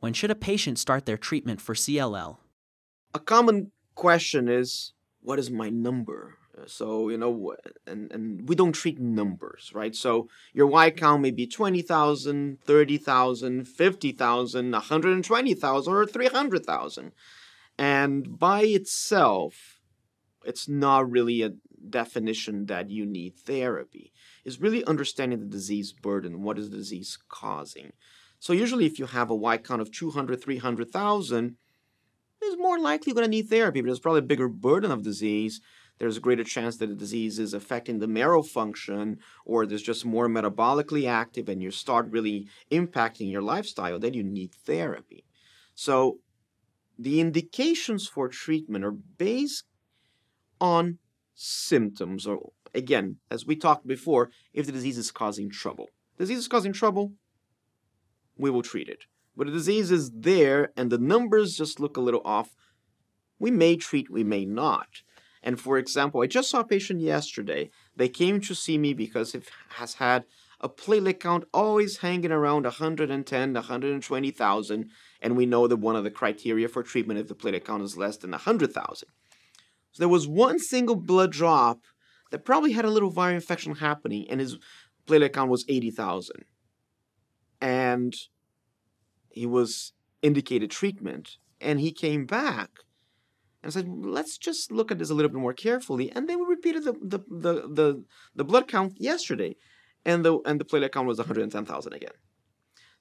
When should a patient start their treatment for CLL? A common question is what is my number? So, you know, and, and we don't treat numbers, right? So your white count may be 20,000, 30,000, 50,000, 120,000, or 300,000. And by itself, it's not really a definition that you need therapy. It's really understanding the disease burden, what is the disease causing. So usually if you have a white count of 200, 300,000, it's more likely you're going to need therapy, but there's probably a bigger burden of disease. There's a greater chance that the disease is affecting the marrow function, or there's just more metabolically active and you start really impacting your lifestyle, then you need therapy. So the indications for treatment are based on symptoms, or again, as we talked before, if the disease is causing trouble. Disease is causing trouble, we will treat it. But the disease is there and the numbers just look a little off, we may treat, we may not. And for example, I just saw a patient yesterday. They came to see me because it has had a platelet count always hanging around 110, 120,000, and we know that one of the criteria for treatment if the platelet count is less than 100,000. So there was one single blood drop that probably had a little viral infection happening, and his platelet count was 80,000. And he was indicated treatment, and he came back and said, "Let's just look at this a little bit more carefully." And then we repeated the the the the, the blood count yesterday, and the and the platelet count was 110,000 again.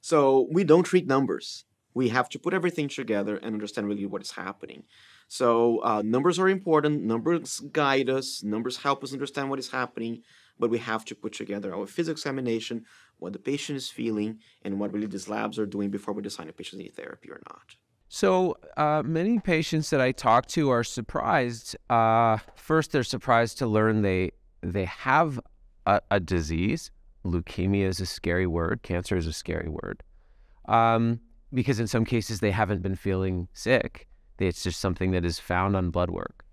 So we don't treat numbers. We have to put everything together and understand really what is happening. So uh, numbers are important. Numbers guide us. Numbers help us understand what is happening. But we have to put together our physical examination, what the patient is feeling, and what really these labs are doing before we decide if patients need therapy or not. So uh, many patients that I talk to are surprised. Uh, first, they're surprised to learn they they have a, a, disease. Leukemia is a scary word. Cancer is a scary word. Um, because in some cases they haven't been feeling sick. It's just something that is found on blood work.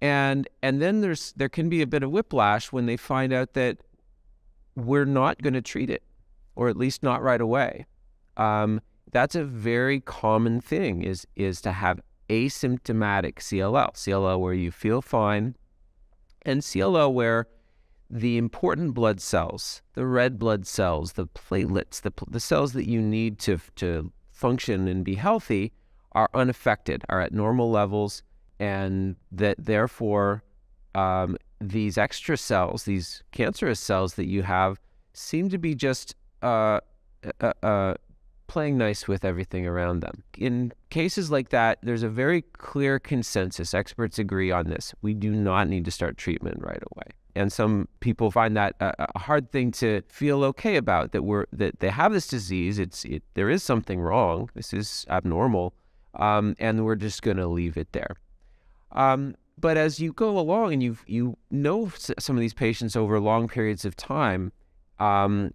And and then there's there can be a bit of whiplash when they find out that we're not going to treat it, or at least not right away. Um, that's a very common thing is is to have asymptomatic CLL, CLL where you feel fine, and CLL where the important blood cells, the red blood cells, the platelets, the, the cells that you need to, to function and be healthy are unaffected, are at normal levels, and that therefore um, these extra cells, these cancerous cells that you have, seem to be just uh, uh, uh, playing nice with everything around them. In cases like that, there's a very clear consensus. Experts agree on this. We do not need to start treatment right away. And some people find that a, a hard thing to feel okay about that we're that they have this disease. It's it, there is something wrong. This is abnormal, um, and we're just going to leave it there. Um, but as you go along and you you know some of these patients over long periods of time, um,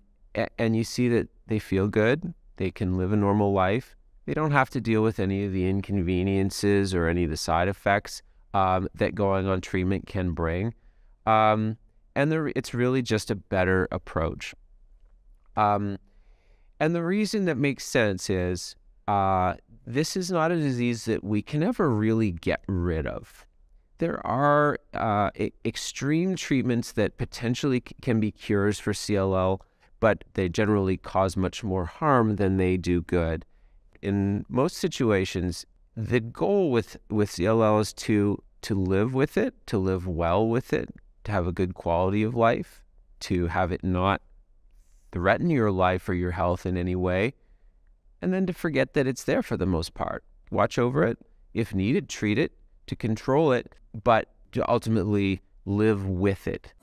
and you see that they feel good, they can live a normal life. They don't have to deal with any of the inconveniences or any of the side effects um, that going on treatment can bring. Um, and it's really just a better approach. Um, and the reason that makes sense is uh, this is not a disease that we can ever really get rid of. There are uh, extreme treatments that potentially can be cures for CLL but they generally cause much more harm than they do good. In most situations, the goal with, with CLL is to, to live with it, to live well with it, to have a good quality of life, to have it not threaten your life or your health in any way, and then to forget that it's there for the most part. Watch over it. If needed, treat it to control it, but to ultimately live with it